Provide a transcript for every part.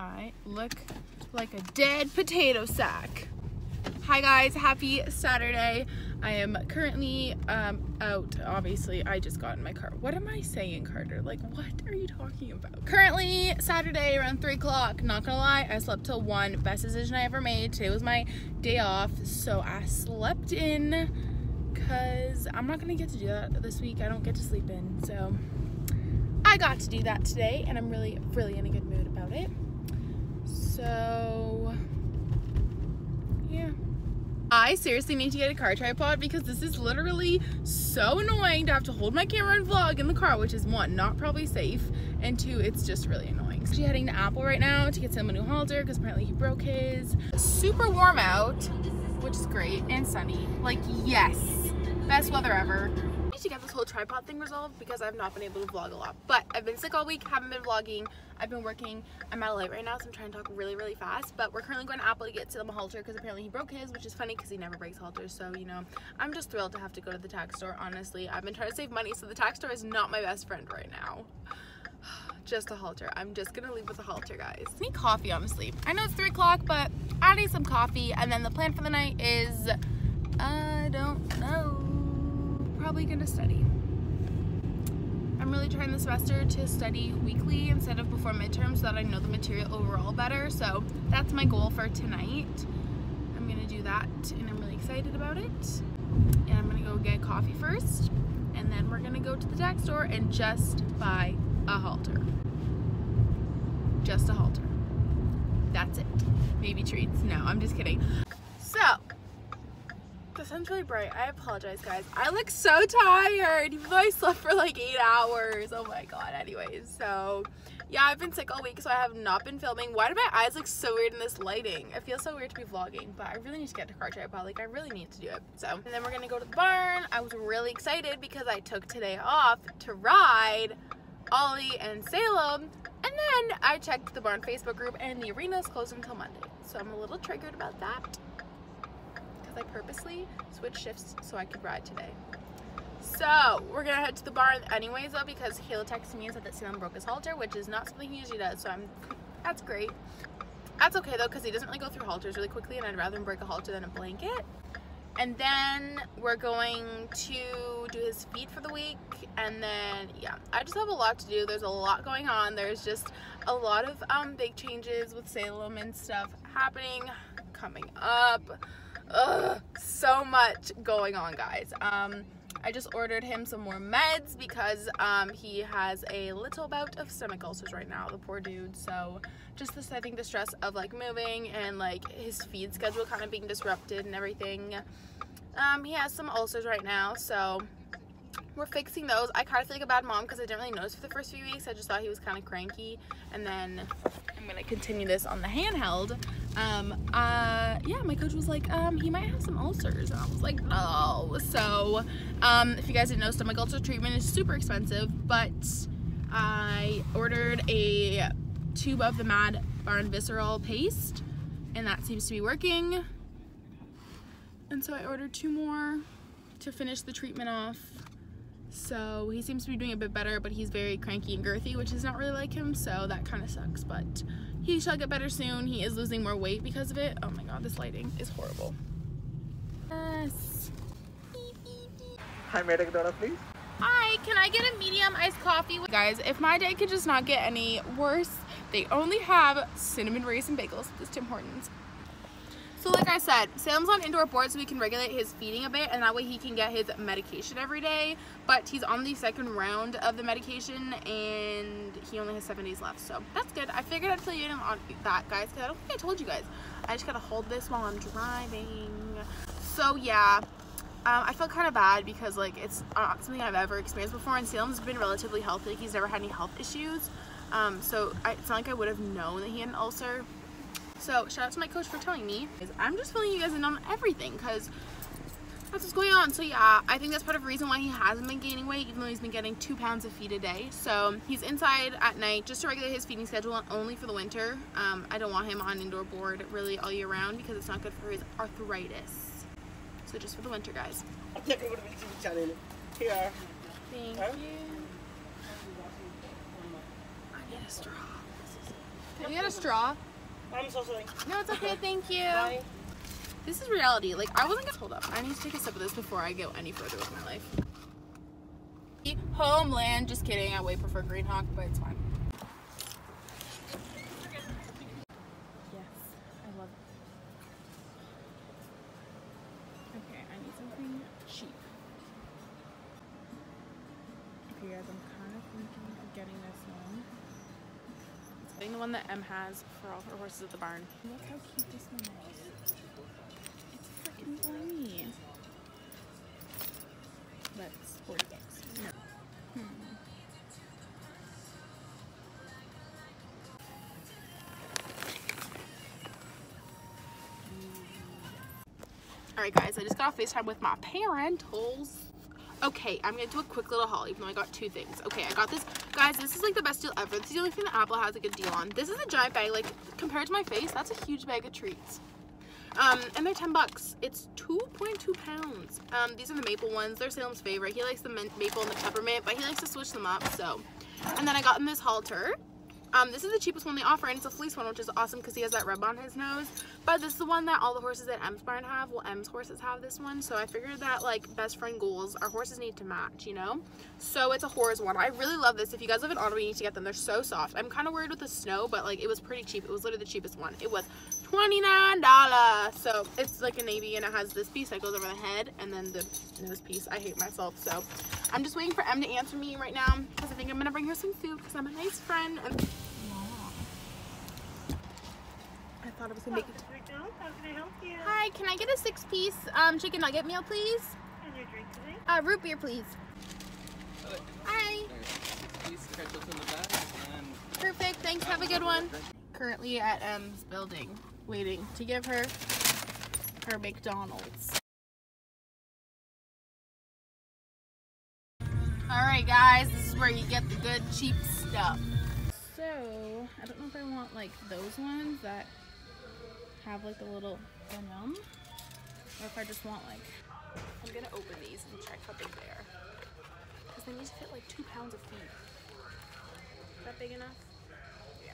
I look like a dead potato sack. Hi guys, happy Saturday. I am currently um, out. Obviously, I just got in my car. What am I saying, Carter? Like, what are you talking about? Currently, Saturday around 3 o'clock. Not gonna lie, I slept till 1. Best decision I ever made. Today was my day off, so I slept in because I'm not gonna get to do that this week. I don't get to sleep in, so I got to do that today, and I'm really, really in a good mood about it. So, yeah. I seriously need to get a car tripod because this is literally so annoying to have to hold my camera and vlog in the car, which is one, not probably safe, and two, it's just really annoying. So heading to Apple right now to get some a new halter because apparently he broke his. Super warm out, which is great, and sunny. Like, yes, best weather ever to get this whole tripod thing resolved because I've not been able to vlog a lot. But I've been sick all week, haven't been vlogging. I've been working. I'm out of light right now, so I'm trying to talk really, really fast. But we're currently going to Apple to get to the halter because apparently he broke his, which is funny because he never breaks halters. So, you know, I'm just thrilled to have to go to the tack store, honestly. I've been trying to save money, so the tack store is not my best friend right now. just a halter. I'm just gonna leave with a halter, guys. I need coffee, honestly. I know it's 3 o'clock, but I need some coffee. And then the plan for the night is, I don't know, probably gonna study. I'm really trying this semester to study weekly instead of before midterm so that I know the material overall better. So that's my goal for tonight. I'm gonna do that and I'm really excited about it. And I'm gonna go get coffee first and then we're gonna go to the tack store and just buy a halter. Just a halter. That's it. Maybe treats. No, I'm just kidding. So, the sun's really bright. I apologize, guys. I look so tired, even though I slept for like eight hours. Oh my god. Anyways, so yeah, I've been sick all week, so I have not been filming. Why do my eyes look so weird in this lighting? It feels so weird to be vlogging, but I really need to get to car tripod. Like, I really need to do it. So, and then we're gonna go to the barn. I was really excited because I took today off to ride Ollie and Salem. And then I checked the barn Facebook group and the arena is closed until Monday. So I'm a little triggered about that I purposely switched shifts so I could ride today. So we're gonna head to the barn anyways though because Kayla texted me and said that Salem broke his halter, which is not something he usually does. So I'm, that's great. That's okay though because he doesn't really go through halters really quickly and I'd rather him break a halter than a blanket. And then we're going to do his feet for the week. And then, yeah, I just have a lot to do. There's a lot going on. There's just a lot of um, big changes with Salem and stuff happening, coming up. Ugh, so much going on, guys. Um, I just ordered him some more meds because um, he has a little bout of stomach ulcers right now, the poor dude. So just this, I think the stress of like moving and like his feed schedule kind of being disrupted and everything. Um, he has some ulcers right now, so we're fixing those. I kind of feel like a bad mom because I didn't really notice for the first few weeks. I just thought he was kind of cranky. And then I'm going to continue this on the handheld. Um, uh, yeah, my coach was like, um, he might have some ulcers. And I was like, oh. So, um, if you guys didn't know, stomach ulcer treatment is super expensive. But I ordered a tube of the Mad Barn Visceral paste. And that seems to be working. And so I ordered two more to finish the treatment off. So he seems to be doing a bit better, but he's very cranky and girthy, which is not really like him, so that kind of sucks. But he shall get better soon. He is losing more weight because of it. Oh my god, this lighting is horrible. Yes. Hi, may I take a donut, please? Hi, can I get a medium iced coffee? Guys, if my day could just not get any worse, they only have cinnamon raisin bagels. This Tim Hortons. So like I said, Salem's on indoor board so we can regulate his feeding a bit and that way he can get his medication every day. But he's on the second round of the medication and he only has seven days left. So that's good. I figured I'd fill you in on that, guys, because I don't think I told you guys. I just gotta hold this while I'm driving. So yeah, um, I felt kind of bad because like it's not something I've ever experienced before and Salem's been relatively healthy. He's never had any health issues. Um, so I, it's not like I would have known that he had an ulcer so shout out to my coach for telling me. I'm just filling you guys in on everything because that's what's going on. So yeah, I think that's part of the reason why he hasn't been gaining weight, even though he's been getting two pounds of feed a day. So he's inside at night just to regulate his feeding schedule and only for the winter. Um, I don't want him on indoor board really all year round because it's not good for his arthritis. So just for the winter, guys. Here. Thank you. I need a straw. We got a straw. I'm so sorry. No, it's okay. Thank you. Bye. This is reality. Like, I wasn't gonna hold up. I need to take a sip of this before I go any further with my life. Homeland. Just kidding. I way prefer Greenhawk, but it's fine. Yes, I love it. Okay, I need something cheap. Okay, guys, I'm kind of thinking of getting this one. It's getting the one that M has for all her horses at the barn. Look how cute this one is. It's freaking green. That's 40 bucks. No. Hmm. Alright guys, I just got off FaceTime with my parentals. Okay, I'm gonna do a quick little haul, even though I got two things. Okay, I got this. Guys, this is like the best deal ever. This is the only thing that Apple has a good deal on. This is a giant bag, like, compared to my face, that's a huge bag of treats. Um, and they're 10 bucks. It's 2.2 pounds. Um, these are the maple ones. They're Salem's favorite. He likes the maple and the peppermint, but he likes to switch them up, so. And then I got him this halter. Um, this is the cheapest one they offer, and it's a fleece one, which is awesome because he has that rub on his nose. But this is the one that all the horses at M's barn have. Well, M's horses have this one, so I figured that, like, best friend goals, our horses need to match, you know? So it's a horse one. I really love this. If you guys live in Ottawa, you need to get them. They're so soft. I'm kind of worried with the snow, but, like, it was pretty cheap. It was literally the cheapest one. It was $29. So it's like a navy, and it has this piece that goes over the head, and then the nose piece. I hate myself, so I'm just waiting for Em to answer me right now because I think I'm going to bring her some food because I'm a nice friend. And I thought I was gonna make it. McDonald's, how can I help you? Hi, can I get a six-piece um, chicken nugget meal, please? And your drink today? Uh, root beer, please. Hi. Please catch us in the back and Perfect. Thanks. Have a good one. Currently at M's building, waiting to give her her McDonald's. All right, guys. This is where you get the good, cheap stuff. So I don't know if I want like those ones that have like the little dum or if I just want like I'm gonna open these and check how big they are because they need to fit like two pounds of feed. Is that big enough? Yeah.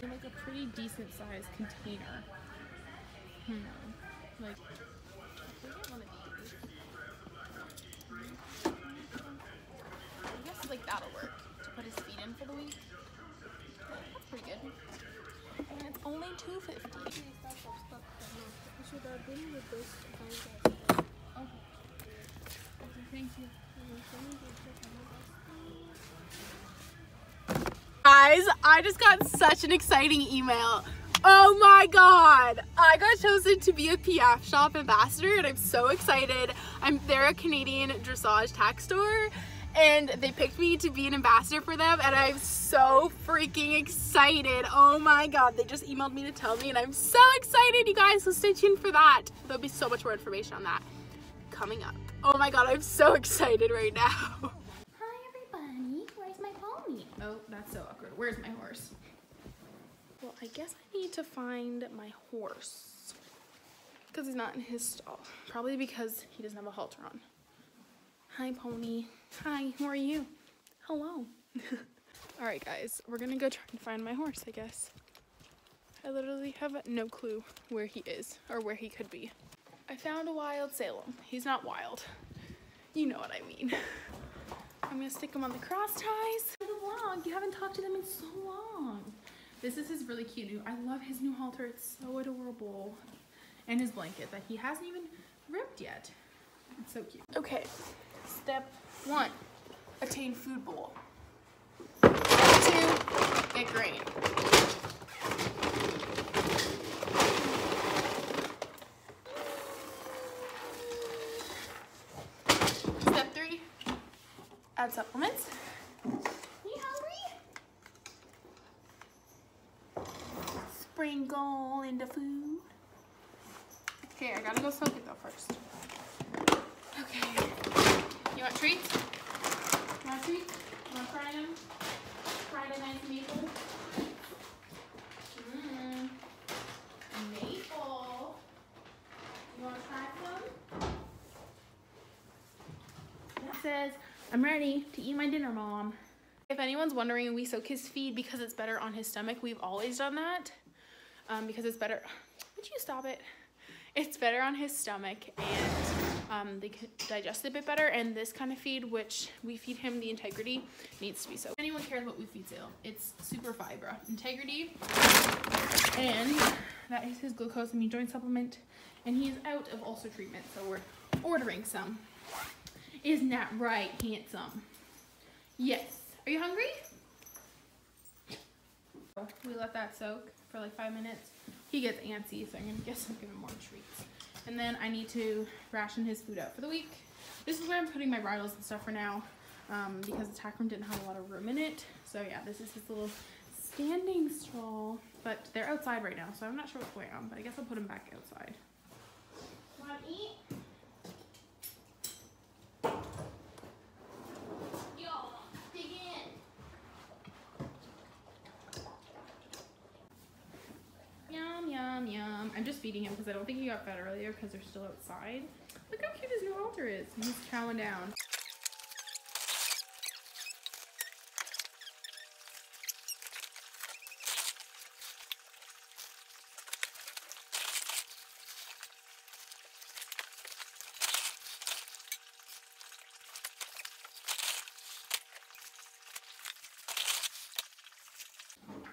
They're like a pretty decent sized container. Hmm. Like. I guess like that'll work to put his feet in for the week. That's pretty good. And it's only two fifty. Okay. Thank you. Guys, I just got such an exciting email. Oh my god! I got chosen to be a PF shop ambassador and I'm so excited. I'm they're a Canadian dressage tack store and they picked me to be an ambassador for them and I'm so freaking excited. Oh my god, they just emailed me to tell me and I'm so excited you guys, so stay tuned for that. There'll be so much more information on that coming up. Oh my god, I'm so excited right now. Hi everybody, where's my pony? Oh, that's so awkward. Where's my horse? Well, I guess I need to find my horse. Because he's not in his stall. Probably because he doesn't have a halter on. Hi, pony. Hi, who are you? Hello. Alright, guys. We're gonna go try and find my horse, I guess. I literally have no clue where he is or where he could be. I found a wild Salem. He's not wild. You know what I mean. I'm gonna stick him on the cross ties. Vlog, you haven't talked to them in so long. This is his really cute new, I love his new halter. It's so adorable. And his blanket that he hasn't even ripped yet. It's so cute. Okay, step one, attain food bowl. Step two, get. Step three, add supplements. You hungry? Sprinkle into food. Okay, I gotta go soak it though first. Okay. You want treats? You want treats? You want fry them? Fried a nice maple? Mmm. Maple. You wanna try some? It says, I'm ready to eat my dinner, Mom. If anyone's wondering, we soak his feed because it's better on his stomach. We've always done that um, because it's better. Would you stop it? It's better on his stomach and um, they can digest it a bit better. And this kind of feed, which we feed him the integrity, needs to be. If anyone cares what we feed Salem, it's super fibra. Integrity and that is his glucosamine joint supplement and he's out of ulcer treatment so we're ordering some isn't that right handsome yes are you hungry we let that soak for like five minutes he gets antsy so i'm gonna guess i'm giving him more treats and then i need to ration his food out for the week this is where i'm putting my bridles and stuff for now um, because the tack room didn't have a lot of room in it so yeah this is his little standing stall, but they're outside right now, so I'm not sure what's going on, but I guess I'll put them back outside. Want to eat? Yum. I'm just feeding him because I don't think he got fed earlier because they're still outside. Look how cute his new halter is. He's chowing down.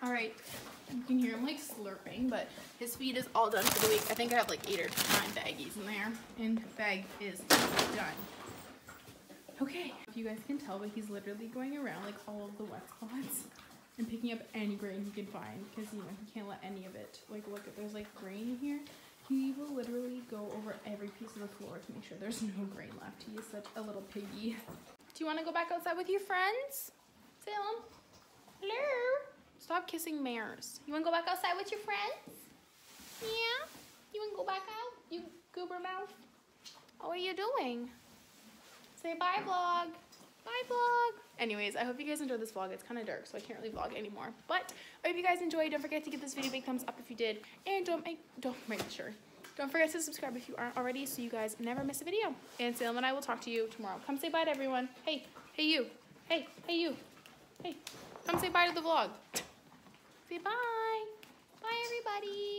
All right, you can hear him like slurping, but his feed is all done for the week. I think I have like eight or nine baggies in there, and bag is done. Okay, if you guys can tell, but he's literally going around like all of the wet spots and picking up any grain he can find because you know he can't let any of it. Like look at there's like grain here. He will literally go over every piece of the floor to make sure there's no grain left. He is such a little piggy. Do you want to go back outside with your friends? Salem? Hello? Stop kissing mares. You want to go back outside with your friends? Yeah? You want to go back out? You goober mouth? Oh, what are you doing? Say bye, vlog. Bye, vlog. Anyways, I hope you guys enjoyed this vlog. It's kind of dark, so I can't really vlog anymore. But I hope you guys enjoyed. Don't forget to give this video a big thumbs up if you did. And don't make, don't make sure. Don't forget to subscribe if you aren't already so you guys never miss a video. And Salem and I will talk to you tomorrow. Come say bye to everyone. Hey, hey you. Hey, hey you. Hey, come say bye to the vlog. Say bye. Bye, everybody.